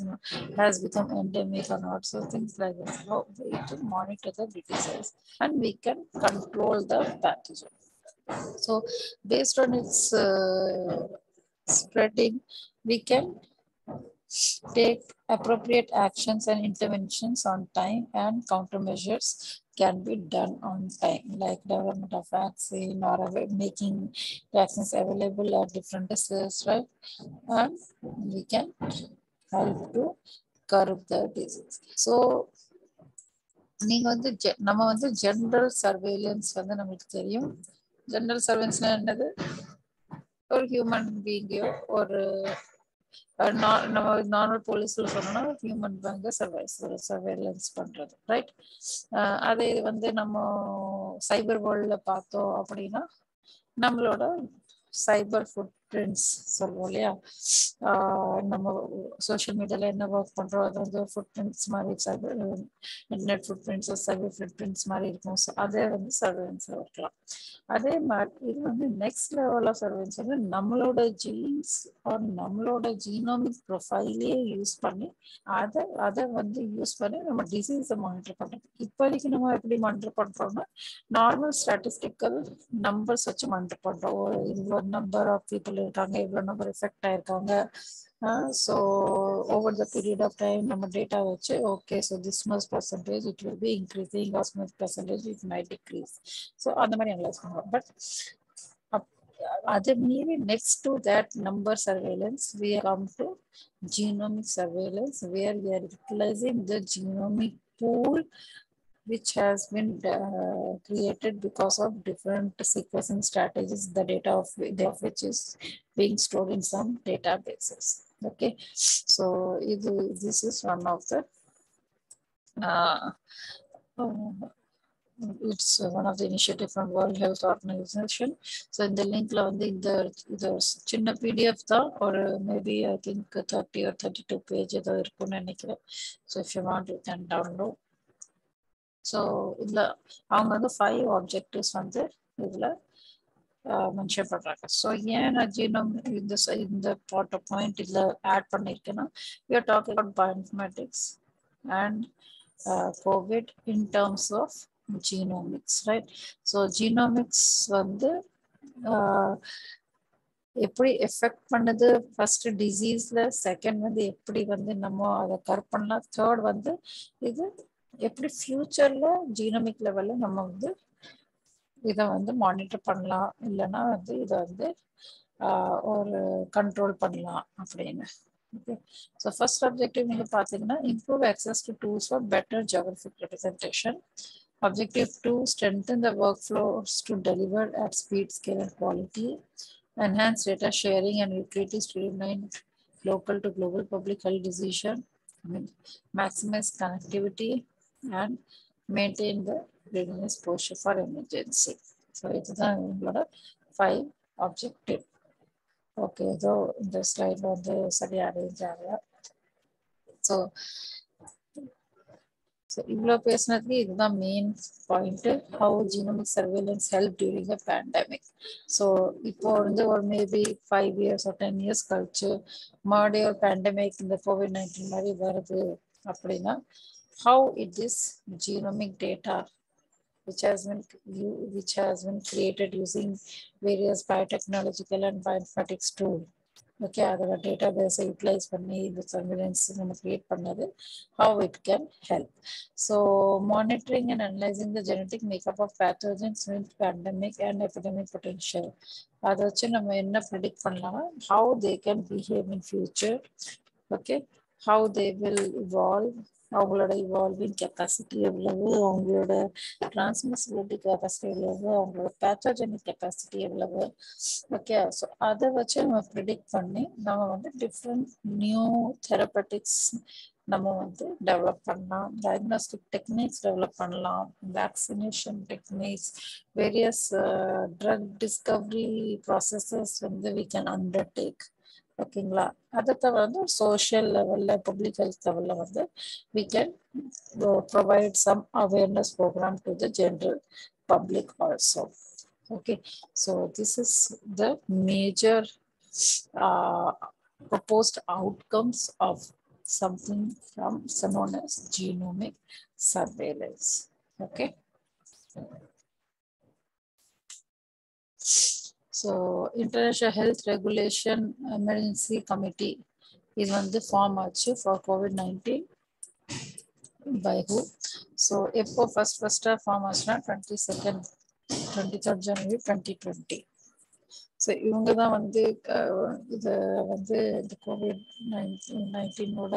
has become endemic or not. So things like that. So we to monitor the diseases and we can control the pathogen. So based on its uh, spreading, we can take appropriate actions and interventions on time and countermeasures can be done on time, like development of vaccine or av- making vaccines available at different diseases, right? And we can help to curb the disease. So நீங்க வந்து ஜெ- நம்ம வந்து general surveillance வந்து நமக்கு தெரியும் general சர்வேலன்ஸ்னா என்னது ஒரு human பீங்கையோ ஒரு அஹ், நா- நம்ம நார்மல் போலீஸ்ல சொன்னோம்னா ஹியூமன் பேங்க சர்வைஸ் சர்வேலன்ஸ் பண்றது ரைட் அதே இது வந்து நம்ம சைபர் வேர்ல்ட்ல பார்த்தோம் அப்படின்னா நம்மளோட சைபர் ஃபுட் பிரிண்ட்ஸ் சொல்லுவோம் இல்லையா நம்ம சோஷியல் மீடியாவில் என்ன ஒர்க் பண்ணுறோம் அது வந்து ஃபுட் பிரிண்ட்ஸ் மாதிரி cyber internet footprints cyber footprints மாதிரி இருக்கும். ஸோ அதே வந்து சர்வேலன்ஸ் இருக்கலாம். அதே மாதிரி இது வந்து நெக்ஸ்ட் லெவல் ஆஃப் சர்வேன்ஸ் வந்து நம்மளோட ஜீன்ஸ் ஆர் நம்மளோட ஜீனோமிக் ப்ரொஃபைலே யூஸ் பண்ணி அதை அதை வந்து யூஸ் பண்ணி நம்ம டிசீஸை மானிட்டர் பண்ணுறோம் இப்போதைக்கு நம்ம எப்படி மானிட்டர் பண்ணுறோம்னா நார்மல் ஸ்டாட்டிஸ்டிக்கல் நம்பர்ஸ் வச்சு மானிட்டர் பண்ணுறோம் ஒரு இவ்வளோ நம்பர் ஆஃப் பீப்புள் இருக்காங்க இவ்வளோ நம்பர் எஃபெக்ட் ஆயிருக்காங்க so over the period of time நம்ம டேட்டா வச்சு okay so this much percentage it will be increasing as much percentage it might decrease so அந்த மாதிரி அனலைஸ் பண்ணுறோம் பட் அது மீறி next to that number surveillance we come to genomic surveillance where we are utilizing the genomic pool which has been uh, created because of different sequencing strategies the data of, of which is being stored in some databases okay so இது this is one of the uh, uh, it's one of the initiative from World Health Organization. So இந்த லிங்க்ல வந்து இந்த இது ஒரு சின்ன PDF தான் ஒரு மேபி ஐ திங்க் தேர்ட்டி ஒரு தேர்ட்டி டூ பேஜ் ஏதோ இருக்கும்னு நினைக்கிறேன் so if you want you can download so இதில் அவங்க வந்து ஃபைவ் ஆப்ஜெக்டிவ்ஸ் வந்து இதில் மென்ஷன் பண்ணுறாங்க ஸோ ஏன் நான் ஜீனோம் இந்த இந்த பாட்ட பாயிண்ட் இதில் ஆட் பண்ணியிருக்கேன்னா we are talking about bioinformatics and COVID in terms of genomics right so genomics வந்து எப்படி எஃபெக்ட் பண்ணுது? ஃபர்ஸ்ட் டிசீஸ்ல செகண்ட் வந்து எப்படி வந்து நம்ம அதை கரெக்ட் பண்ணலாம் தேர்ட் வந்து இது எப்படி ஃபியூச்சர்ல ஜீனமிக் லெவல்ல நம்ம வந்து இதை வந்து மானிட்டர் பண்ணலாம் இல்லைன்னா வந்து இதை வந்து ஆஹ், ஒரு கண்ட்ரோல் பண்ணலாம் அப்படின்னு ஓகே ஸோ ஃபர்ஸ்ட் அப்ஜெக்டிவ் நீங்க பார்த்தீங்கன்னா improve access to tools for better geographic representation Objective two, strengthen the workflows to deliver at speed, scale, and quality. Enhance data sharing and utility streamline local to global public health decision. I mean, Maximize connectivity and maintain the readiness posture for emergency. So இதுதான் உங்களோட five objective. Okay ஏதோ இந்த ஸ்லைட்ல வந்து சரியா arrange ஆகல so so இவ்வளோ பேசுனதுக்கு இதுதான் main point how genomic surveillance help during the pandemic so இப்போ வந்து ஒரு மேபி ஃபைவ் இயர்ஸ் ஒரு டென் இயர்ஸ் கழிச்சு மறுபடியும் ஒரு பேண்டமிக் இந்த கோவிட் நைன்டீன் மாதிரி வருது அப்படின்னா how it is genomic data which has been u- which has been created using various biotechnological and bioinformatics tool okay அதோட டேட்டா பேஸை யூட்டிலைஸ் பண்ணி இந்த சர்வேலன்ஸ் நம்ம கிரியேட் பண்ணது how it can help so monitoring and analysing the genetic makeup of pathogens with pandemic and epidemic potential அதை வச்சு நம்ம என்ன ப்ரிடிக்ட் பண்ணலாம்னா how they can behave in future okay how they will evolve அவங்களோட evolving capacity எவ்வளவு அவங்களோட transmissibility capacity எவ்வளவு அவங்களோட பேத்தோஜெனிக் கெப்பாசிட்டி எவ்வளவு. ஓகே ஸோ அதை வச்சு நம்ம ப்ரிடிக்ட் பண்ணி நம்ம வந்து டிஃப்ரெண்ட் நியூ தெரப்பட்டிக்ஸ் நம்ம வந்து டெவலப் பண்ணலாம். டயக்னோஸ்டிக் டெக்னிக்ஸ் டெவலப் பண்ணலாம். Vaccination techniques various drug discovery processes வந்து we can undertake ஓகேங்களா அதை தவிர வந்து சோஷியல் லெவலில் பப்ளிக் ஹெல்த் லெவலில் வந்து we can provide some awareness program to the general public also okay so this is the major uh, proposed outcomes of something from known as genomic surveillance okay So international health regulation emergency committee இது வந்து form ஆச்சு for COVID nineteen by ஹூ so எப்போ first ஃபர்ஸ்ட்டாக form ஆச்சுன்னா twenty second twenty third January twenty twenty so இவங்க தான் வந்து இதை வந்து இந்த கோவிட் நைன்டீனோட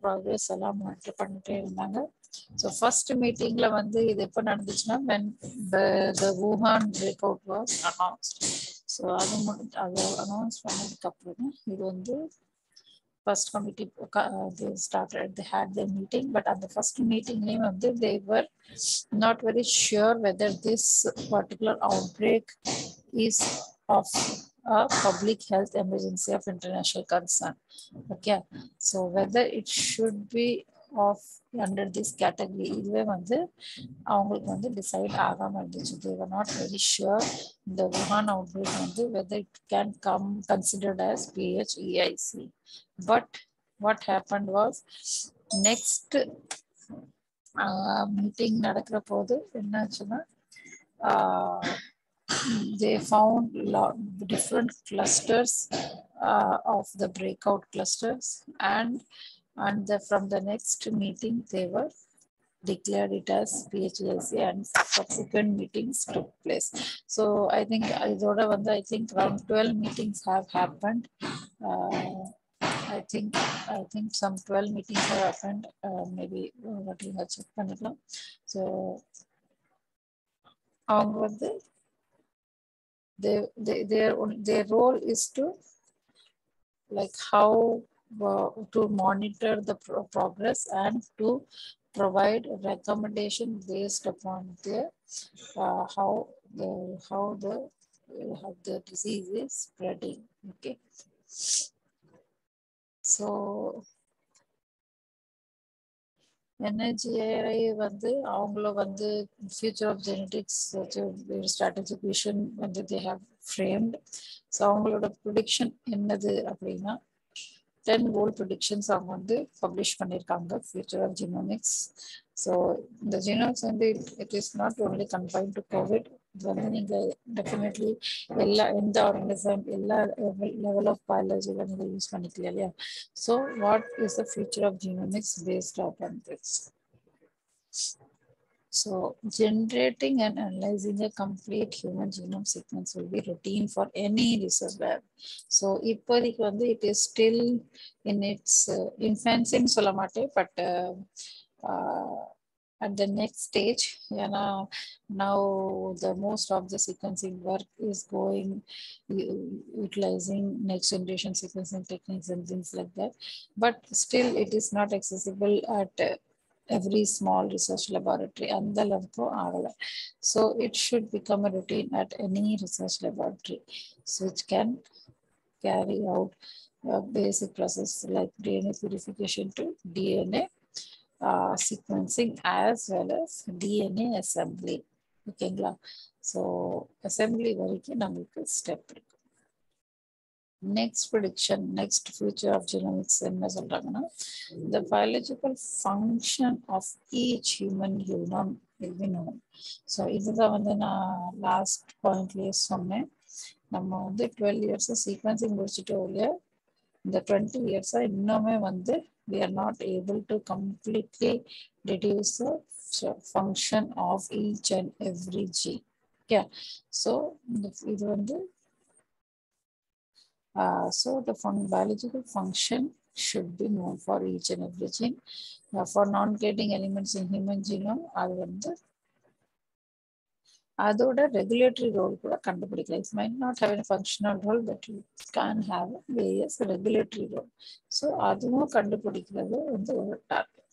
ப்ராக்ரெஸ் எல்லாம் பண்ணிட்டே இருந்தாங்க. ஸோ ஃபர்ஸ்ட் மீட்டிங்கில் வந்து இது எப்போ நடந்துச்சுன்னா when the the Wuhan break out was announced so அது மட்டும் அதை அனௌன்ஸ் பண்ணதுக்கப்புறம் இது வந்து first committee uh, they started they had their meeting but at the first meeting name of the, they were not very sure whether this particular outbreak is of a public health emergency of international concern okay so whether it should be of under this category இதுவே வந்து அவங்களுக்கு வந்து decide ஆகாம இருந்துச்சு தேவர் not very sure இந்த Wuhan அவுட்பரேக் வந்து weather it can come considered as பிஹெச்இஐசி but what happen was next meeting நடக்கிற போது என்னாச்சுன்னா they found lot, different clusters uh, of the breakout clusters and and the, from the next meeting they were declared it as PHLC and subsequent meetings took place. So I think இதோட வந்து I think around 12 meetings have happened. Uh, I think I think some 12 meetings have happened. Uh, maybe what you have check பண்ணிக்கலாம். So அவங்க வந்து they, they, their, their role is to like how uh, to monitor the pro progress and to provide a recommendation based upon the uh, how the how the uh, how the disease is spreading okay so என்ஐஜிஐ வந்து அவங்கள வந்து future of genetics strategic vision வந்து they have framed so அவங்களோட prediction என்னது அப்படின்னா ten கோல் predictions அவங்க வந்து publish பண்ணியிருக்காங்க ஃபியூச்சர் ஆஃப் ஜினோமிக்ஸ் ஸோ இந்த ஜினோமிக்ஸ் வந்து it is not only confine to COVID இது வந்து நீங்கள் டெஃபினெட்லி எல்லா எந்த ஆர்கனிசம் எல்லா லெவல் ஆஃப் பயாலஜியில் நீங்கள் யூஸ் பண்ணிக்கலாம் இல்லையா? So what is the future of genomics based on this So generating and analyzing a complete human genome sequence will be routine for any research lab. So இப்போதைக்கு வந்து it is still in its uh, infancy சொல்ல மாட்டேன் but uh, uh, at the next stage ஏன்னா now the most of the sequencing work is going utilizing next generation sequencing techniques and things like that but still it is not accessible at uh, every small research laboratory அந்த அளவுக்கும் ஆகலை so it should become a routine at any research laboratory so which can carry out a basic process like DNA purification to DNA uh, sequencing as well as DNA assembly ஓகேங்களா so assembly வரைக்கும் நம்மளுக்கு step இருக்கு next prediction next future of ஜெனமிக்ஸ் என்ன சொல்றாங்கன்னா the biological function of each human genome will be known so இதுதான் வந்து நான் last பாயிண்ட்லேயே சொன்னேன் நம்ம வந்து டுவெல் இயர்ஸ் சீக்வன்சிங் முடிச்சுட்டோம் இல்லையா இந்த டுவெண்ட்டி இயர்ஸாக இன்னுமே வந்து we are not able to completely deduce the function of each and every gene. Yeah, so இது வந்து uh, so the fun biological function should be known for each and everything. Uh, for non-coding elements in human genome, அது வந்து அதோட regulatory role கூட கண்டுபிடிக்கலாம் it might not have N functional role but you can have various regulatory role so அதுவும் கண்டுபிடிக்கிறது வந்து ஒரு target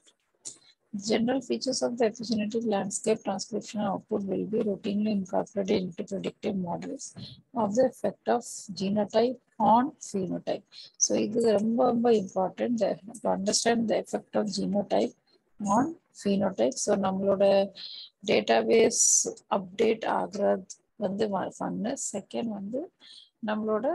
General features of the epigenetic landscape transcription output will be routinely incorporated into predictive models of the effect of genotype on phenotype. So இது ரொம்ப ரொம்ப important to understand the effect of genotype on phenotype. So நம்மளோட database update ஆகுறது வந்து fun second வந்து நம்மளோட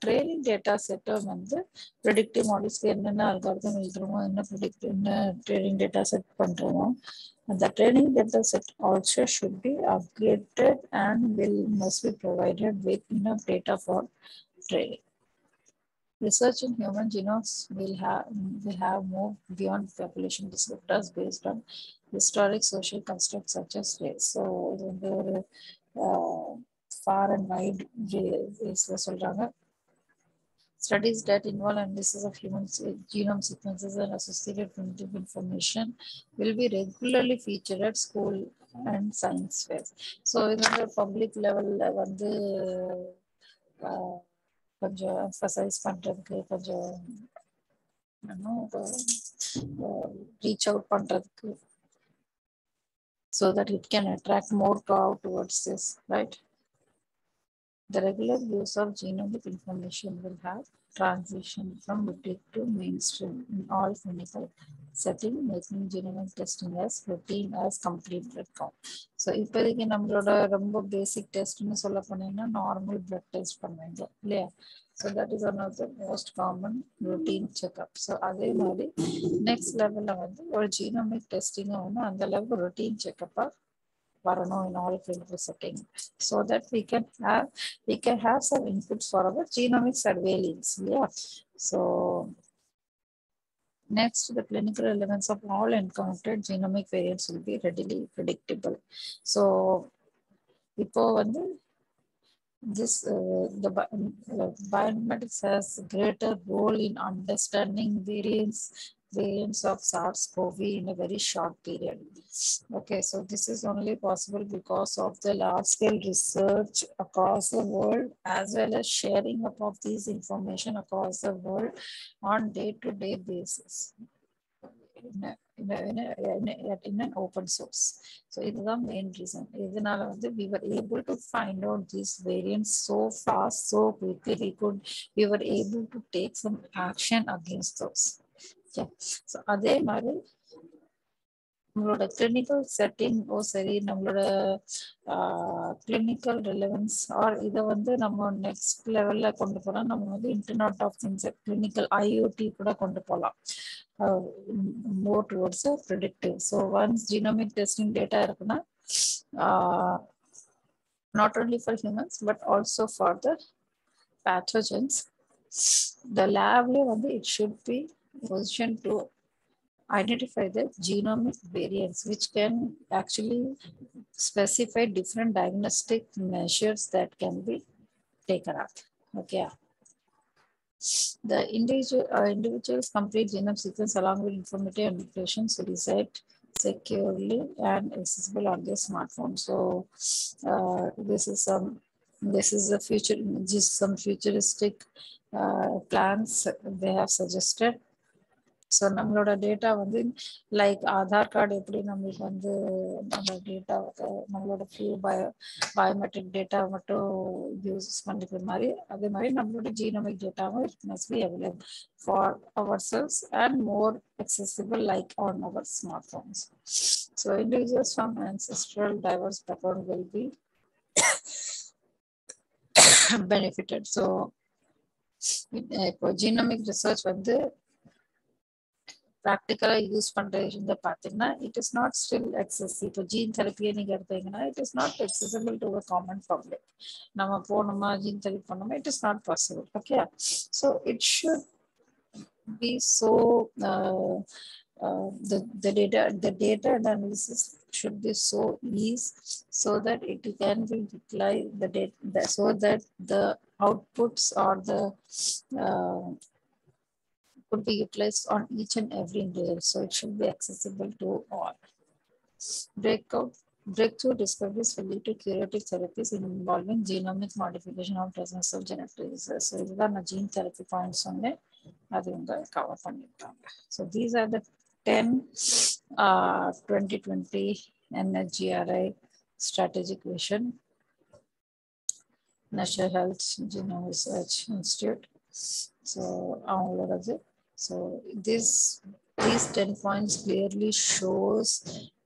training data செட்டை வந்து ப்ரெடிக்டிவ் மாடல்ஸ்க்கு என்னென்ன அல்காரதம் எழுதுறோமோ என்ன ப்ரெடிக்ட் என்ன ட்ரைனிங் டேட்டா செட் பண்ணுறோமோ அந்த training data set also should be upgraded and will must be provided with enough data for training Research in human genomes will have will have moved beyond population descriptors based on historic social constructs such as race. So, இது வந்து ஒரு far and wide ரேஸ்ல சொல்றாங்க Studies that involve analysis of human genome sequences and associated primitive information will be regularly featured at school and science fairs. So இது வந்து public லெவலில் வந்து கொஞ்சம் எம்ஃபசைஸ் பண்ணுறதுக்கு கொஞ்சம் ரீச் அவுட் பண்ணுறதுக்கு so that it can attract more crowd towards this right The regular use of genomic information will have transition from boutique to mainstream in all clinical setting, making genomic testing as routine as complete blood count. So இப்போதைக்கு நம்மளோட ரொம்ப பேசிக் டெஸ்ட்னு சொல்ல போனீங்கன்னா normal blood test பண்ணுவீங்க இல்லையா so that is one of the most common routine checkup so அதே மாதிரி next லெவலில் வந்து ஒரு ஜீனோமிக் டெஸ்டிங்கும் வந்து அந்த அளவுக்கு routine செக்அப்பாக varano in all clinical setting so that we can have we can have some inputs for our genomic surveillance yeah so Next, the clinical relevance of all encountered genomic variants will be readily predictable. So, before this uh, the uh, has greater role in understanding variants variants of SARS-CoV in a very short period. Okay, so this is only possible because of the large-scale research across the world as well as sharing up of these information across the world on day-to-day -day basis. In, a, in, a, in, a, in, an open source. So it's the main reason. We were able to find out these variants so fast, so quickly. We could, we were able to take some action against those. அதே மாதிரி நம்மளோட clinical செட்டிங்கோ சரி நம்மளோட clinical relevance R இதை வந்து நம்ம next லெவலில் கொண்டு போனால் நம்ம வந்து internet of things clinical IoT கூட கொண்டு போகலாம் more towards predictive so once genomic testing data இருக்குன்னா not only for humans but also for the pathogens the லேப்லேயே வந்து it should position to identify the genomic variants, which can actually specify different diagnostic measures that can be taken up. Okay. The individual uh, individual's complete genome sequence along with informative annotations saved securely and accessible on their smartphone. So uh, this is some this is a future just some futuristic uh, plans they have suggested so நம்மளோட data வந்து like Aadhaar card எப்படி நம்மளுக்கு வந்து நம்ம data நம்மளோட few bio biometric data மட்டும் use பண்ணிக்கிற மாதிரி அதே மாதிரி நம்மளோட ஜீனோமிக் டேட்டாவும் it must be available for our cells and more accessible like on our smartphones. So individuals from ancestral diverse background will be benefited. So இப்போ genomic research வந்து ப்ராக்டிக்கலாக யூஸ் பண்ணுற இந்த பார்த்தீங்கன்னா it is not still excess இப்போ gene தெரப்பியை நீங்கள் எடுத்தீங்கன்னா it is not எக்ஸசிபிள் to a common public நம்ம போகணுமா ஜீன் தெரப்பி பண்ணணுமா it is not possible okay so it should be so the, the data the data analysis should be so easy so that it can be utilized the data so that the outputs or the uh, could be utilized on each and every individual. So it should be accessible to all. Breakout breakthrough discoveries will lead to curative therapies involving genomic modification of dozens of genetic diseases. So இதுதான் நான் gene therapy points சொன்னேன் அது இவங்க cover பண்ணியிருக்காங்க so these are the ten twenty twenty என்எஸ்ஜிஆர்ஐ strategic vision national health genome research institute so அவங்களோடது so this these 10 points clearly shows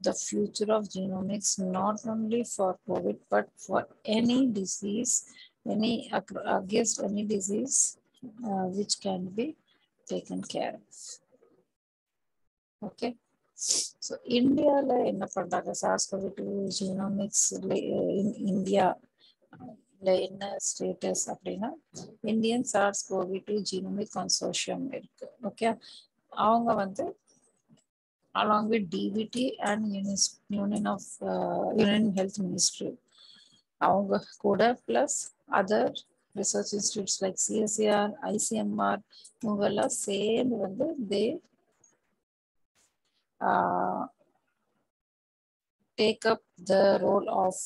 the future of genomics not only for covid but for any disease any against any disease uh, which can be taken care of okay so இந்தியாவில் என்ன பண்றாங்க SARS CoV two genomics in India இல்லை என்ன status அப்படின்னா Indian SARS CoV two genomic consortium இருக்கு. Okay அவங்க வந்து along with டிவிடி and Younis union of union health ministry அவங்க கூட plus other research institutes like CSCR ICMR இவங்கெல்லாம் சேர்ந்து வந்து they take up the role of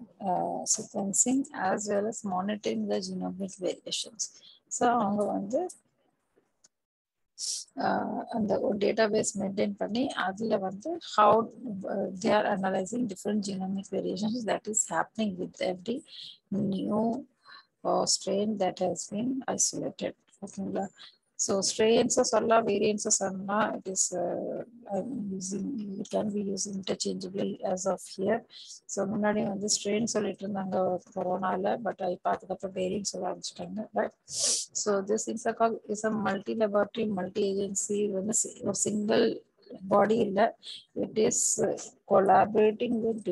uh, uh, sequencing as well as monitoring the genomic variations. So அவங்க வந்து அந்த ஒரு டேட்டாபேஸ் மெயின்டைன் பண்ணி அதில் வந்து how they are analysing different genomic variations that is happening with every new strain that has been isolated ஓகேங்களா So strains or variances or not, it is uh, I'm using it can be used interchangeably as of here. So முன்னாடி வந்து strain சொல்லிட்டு இருந்தாங்க கொரோனால but பார்த்ததுக்கப்புறம் variant சொல்ல ஆரம்பிச்சிட்டாங்க right so this INSACOG is a multi laboratory multi agency வந்து ஒரு சிங்கிள் பாடி இல்லை it is collaborating with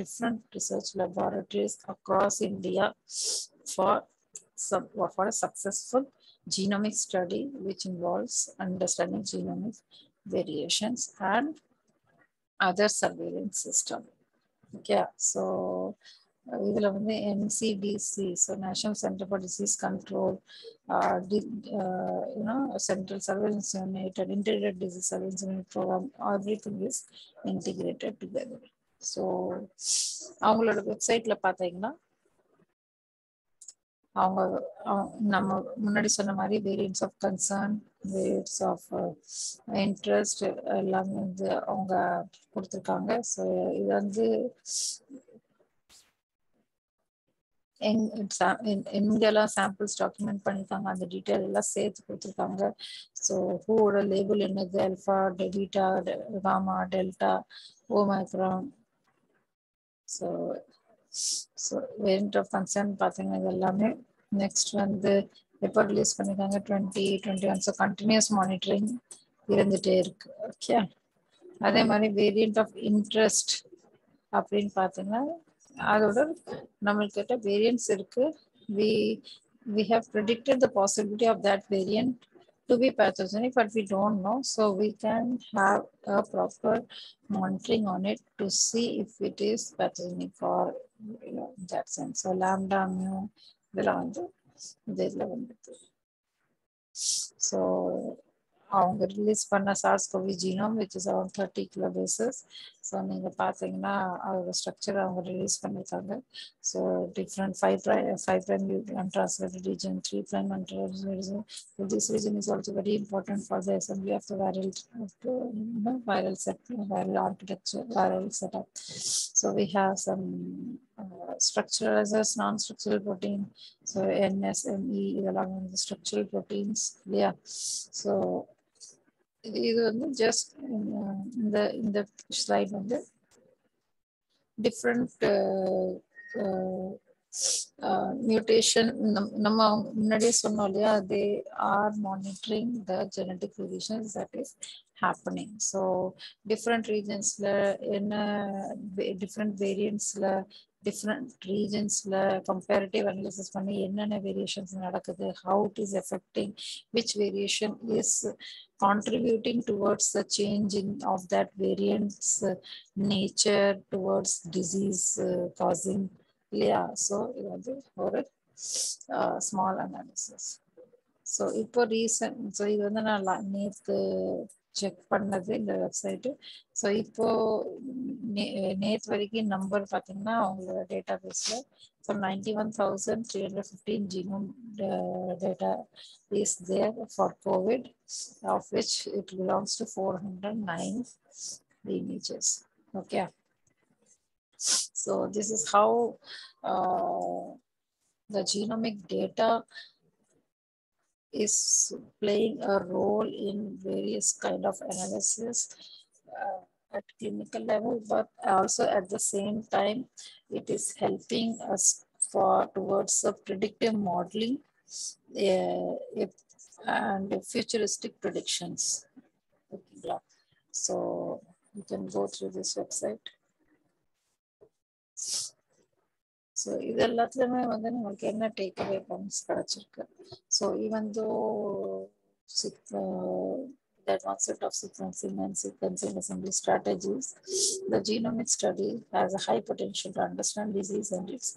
different research laboratories across India for for successful genomic study which involves understanding genomic variations and other surveillance system. Okay, so இதில் வந்து NCDC so national centre for disease control you know central surveillance unit and integrate disease surveillance unit program every thing is integrated together so அவங்களோட வெப்சைட்டில் பார்த்தீங்கன்னா அவங்க நம்ம முன்னாடி சொன்ன மாதிரி variants of concern variants of interest எல்லாமே வந்து அவங்க கொடுத்துருக்காங்க. ஸோ இது வந்து எங்கெல்லாம் சாம்பிள்ஸ் டாக்குமெண்ட் பண்ணியிருக்காங்க அந்த டீட்டெயில் எல்லாம் சேர்த்து கொடுத்துருக்காங்க. ஸோ ஹூவோட லேபிள் என்னது? Alpha beta gamma delta omicron so so variant of concern பார்த்தீங்கன்னா இது எல்லாமே நெக்ஸ்ட் வந்து எப்போ ரிலீஸ் பண்ணியிருக்காங்க twenty twenty one so continuous monitoring இருந்துகிட்டே இருக்கு ஓகே அதே மாதிரி வேரியன்ட் ஆஃப் இன்ட்ரெஸ்ட் அப்படின்னு பார்த்தீங்கன்னா அதோட நம்மள்கிட்ட வேரியன்ஸ் இருக்கு we we have predicted the possibility of that variant to be pathogenic, but we don't know. So we can have a proper monitoring on it to see if it is pathogenic or you know, in that sense. So lambda mu இதெல்லாம் வந்து இந்த இதில் வந்துட்டு so அவங்க release பண்ண SARS CoV genome which is around thirty kilo bases so நீங்கள் பார்த்தீங்கன்னா அதோட ஸ்ட்ரக்சர் அவங்க ரிலீஸ் பண்ணியிருக்காங்க so different five fry five prime untranslatted region, three prime untranslated region. So this region is also very important for the assembly of the viral, you know, viral set, viral architecture, viral setup. So we have some uh, structural as a non-structural protein. So NSME இதெல்லாம் வந்து structural proteins. Yeah. So இது வந்து just இந்த இந்த slide வந்து different mutation நம்ம முன்னாடியே சொன்னோம் இல்லையா they are monitoring the genetic variations that is happening so different ரீஜன்ஸில் என்ன டிஃப்ரெண்ட் வேரியன்ஸில் டிஃப்ரெண்ட் ரீஜன்ஸில் கம்பேரிட்டிவ் அனாலிசிஸ் பண்ணி என்னென்ன வேரியேஷன்ஸ் நடக்குது how it is affecting which variation is contributing towards the change in of that variant's uh, nature towards disease uh, causing yeah so இது வந்து ஒரு small analysis so இப்போ recent so இது வந்து நான் நேற்று செக் பண்ணது இந்த வெப்சைட்டு ஸோ இப்போ நேற்று வரைக்கும் நம்பர் பார்த்தீங்கன்னா அவங்களோட டேட்டா பேஸில் so ninety one thousand three hundred fifteen genome data is there for COVID of which it belongs to four hundred nine lineages. Okay. So this is how uh, the genomic data is playing a role in various kind of analysis uh, at clinical level, but also at the same time, it is helping us for towards the predictive modeling uh, if, and futuristic predictions. So you can go through this website. So இது எல்லாத்துலேயுமே வந்து நம்மளுக்கு என்ன take away points கிடச்சிருக்கு so even though sick the advancement of sequencing and sequencing assembly strategies, the genomic study has a high potential to understand disease and its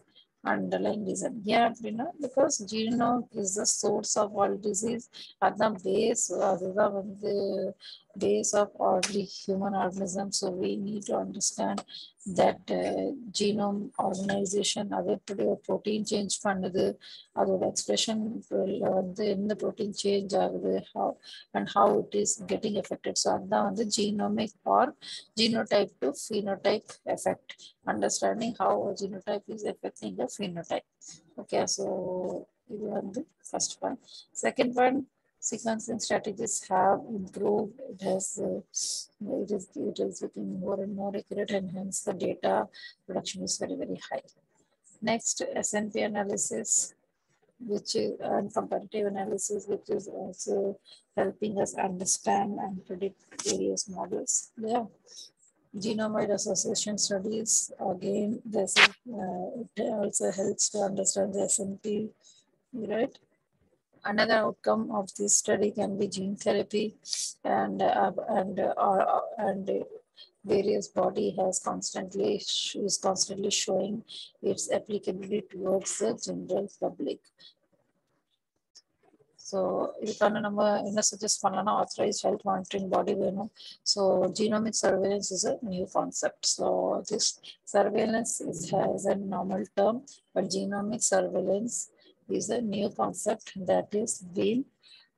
underlying reason. Yeah, you know, because genome is the source of all disease. At the base, அதுதான் வந்து base of all the human organism. So we need to understand that uh, genome organization அது எப்படி ஒரு protein change பண்ணுது அதோட expression வந்து எந்த protein change ஆகுது how and how it is getting affected. So அதுதான் வந்து genomic or genotype to phenotype effect. Understanding how a genotype is affecting the phenotype. Okay, so இது வந்து first one. Second one, sequencing strategies have improved. It has uh, it is it is becoming more and more accurate, and hence the data production is very very high. Next, SNP analysis, which is and comparative analysis, which is also helping us understand and predict various models. Yeah. Genome-wide association studies, again, this uh, it also helps to understand the SNP, right? Another outcome of this study can be gene therapy, and uh, and uh, and various body has constantly is constantly showing its applicability towards the general public. So இதுக்கான நம்ம என்ன suggest பண்ணலாம்னா authorised health monitoring பாடி வேணும் so genomic surveillance is a new concept so this surveillance is has a normal term but genomic surveillance is a new concept that is being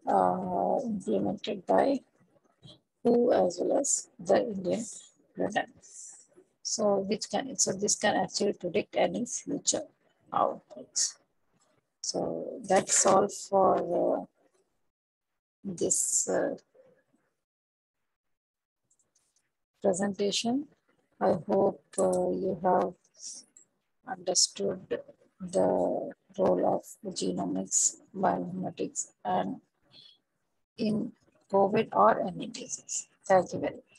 uh, implemented by WHO as well as the Indian Britain. So which can so this can actually predict any future outbreaks. So that's all for uh, this uh, presentation. I hope uh, you have understood the role of genomics, bioinformatics, and in COVID or any disease. Thank you very much.